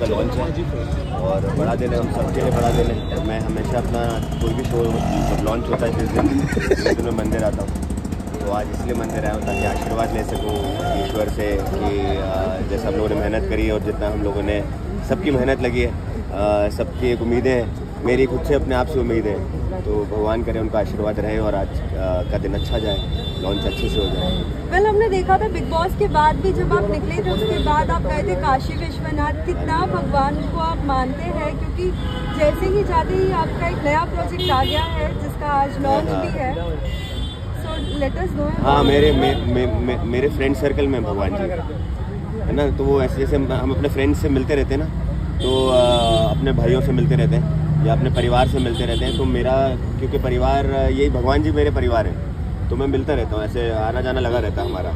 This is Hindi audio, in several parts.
का लॉन्च है। और बड़ा दिन है हम सबके लिए बड़ा दिन। है मैं हमेशा अपना कोई भी शो जब लॉन्च होता है जिस दिन उस दिन मैं मंदिर आता हूँ। तो आज इसलिए मंदिर आया हूँ ताकि आशीर्वाद ले सकूँ ईश्वर से कि जैसे हम लोगों ने मेहनत करी है और जितना हम लोगों ने, सबकी मेहनत लगी है सबकी एक उम्मीदें हैं। मेरी खुद से अपने आप से उम्मीद है। तो भगवान करे उनका आशीर्वाद रहे और आज का दिन अच्छा जाए लॉन्च अच्छे से हो जाए। वेल हमने देखा था बिग बॉस के बाद भी जब आप निकले थे उसके बाद आप गए थे काशी विश्वनाथ। कितना भगवान को आप मानते हैं? क्योंकि जैसे ही जाते ही आपका एक नया प्रोजेक्ट आ गया है जिसका आज लॉन्च भी है। हाँ मेरे मे, मे, मे, मेरे फ्रेंड सर्कल में भगवान जी। है ना? तो वो ऐसे जैसे हम अपने फ्रेंड्स से मिलते रहते हैं ना तो आ, अपने भाइयों से मिलते रहते हैं। या अपने परिवार से मिलते रहते हैं तो मेरा क्योंकि परिवार यही भगवान जी मेरे परिवार हैं तो मैं मिलता रहता हूँ ऐसे आना जाना लगा रहता है हमारा।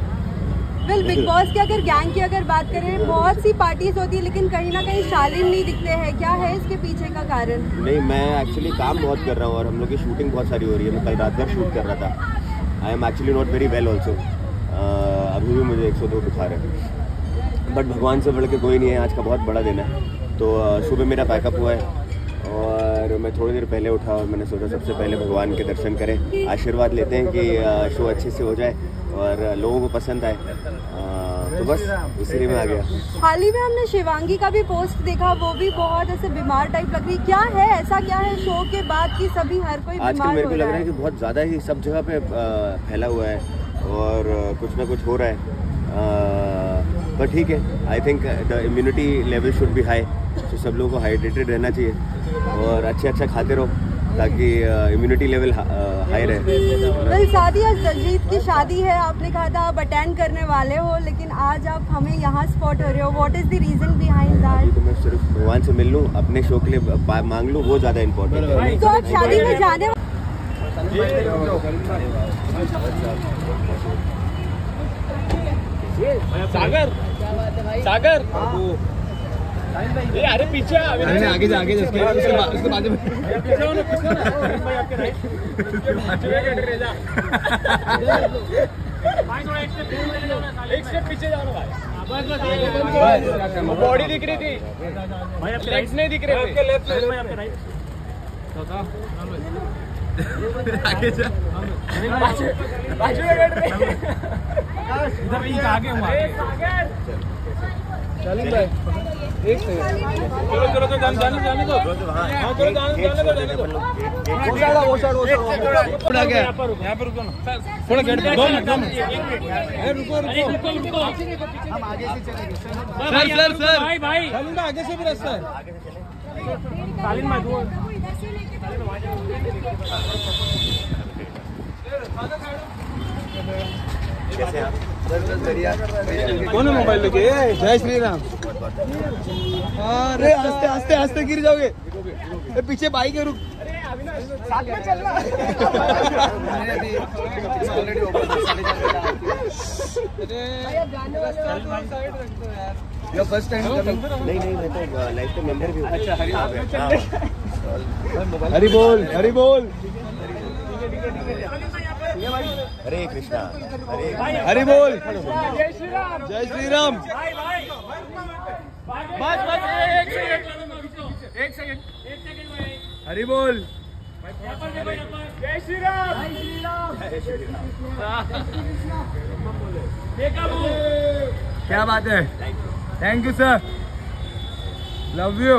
वेल बिग बॉस की अगर गैंग की अगर बात करें बहुत सी पार्टीज़ होती है लेकिन कहीं ना कहीं शालीन नहीं दिखते हैं। क्या है इसके पीछे का कारण? नहीं मैं एक्चुअली काम बहुत कर रहा हूँ और हम लोग की शूटिंग बहुत सारी हो रही है। मैं कल रात भर शूट कर रहा था। I am actually not very well also अभी भी मुझे एक सौ दो बुखार है। बट भगवान से बढ़ के कोई नहीं है आज का बहुत बड़ा दिन है। तो सुबह मेरा पैकअप हुआ है। और मैं थोड़ी देर पहले उठा और मैंने सोचा सबसे पहले भगवान के दर्शन करें। आशीर्वाद लेते हैं कि शो अच्छे से हो जाए और लोगों को पसंद आए। तो बस इसीलिए मैं आ गया। हाल ही में हमने शिवांगी का भी पोस्ट देखा वो भी बहुत ऐसे बीमार टाइप लग रही। क्या है? ऐसा क्या है शो के बाद की सभी हर कोई आजकल मेरे को लग रहा है कि बहुत ज़्यादा ही सब जगह पे फैला हुआ है और कुछ ना कुछ हो रहा है। पर ठीक है I think the immunity level should be high तो सब लोगों को हाइड्रेटेड रहना चाहिए। और अच्छे अच्छा खाते रहो ताकि इम्यूनिटी लेवल हाई रहे। वेल शादी आज दलजीत की शादी है आपने कहा था आप अटेंड करने वाले हो लेकिन आज आप हमें यहाँ स्पॉट हो रहे हो। What is the reason behind that तो मैं सिर्फ़ भगवान से मिल लूँ अपने शो के लिए मांग लूँ वो ज़्यादा इम्पोर्टेंट है। तो आप शादी में जाने सागर सागर। ये अरे पीछे अरे आगे जा आगे उसके उसके बाद उसके बाद पीछे हो ना पीछे ना एक स्टेप पीछे जाओ ना भाई। बॉडी दिख रही थी। भाई आपके नहीं दिख रहे थे। लेफ़्ट साइड में आपके राइट आगे जा। बाजू में बैठ रहे। इधर आगे हूँ चलिए भाई एक चलो चलो तो जाने जाने जाने दो हाँ चलो जाने जाने दो जाने दो वो साइड वो साइड वो साइड थोड़ा क्या यहाँ पर रुको ना थोड़ा गेट दो मिनट दो मिनट अरे रुको रुको हम आगे से चलेंगे सर सर सर भाई भाई चलूँगा आगे से भी रास्ता है आगे से चलें तालीम भाई दो इधर से कैसे आप कौन है मोबाइल लेके? जय श्री राम अरे आस्ते आस्ते आस्ते गिर जाओगे। ए, पीछे बाइक है रुक। साथ में चलना ये फ़र्स्ट टाइम नहीं नहीं मैं तो लाइफ के मेंबर भी हूँ। अच्छा हरी हरी बोल हरी बोल। हरे कृष्णा हरे हरि बोल। जय श्री राम जय श्री राम बस बस एक सेकंड एक सेकंड एक सेकंड हरि बोल। जय श्री राम जय श्री राम क्या बात है? Thank you sir love you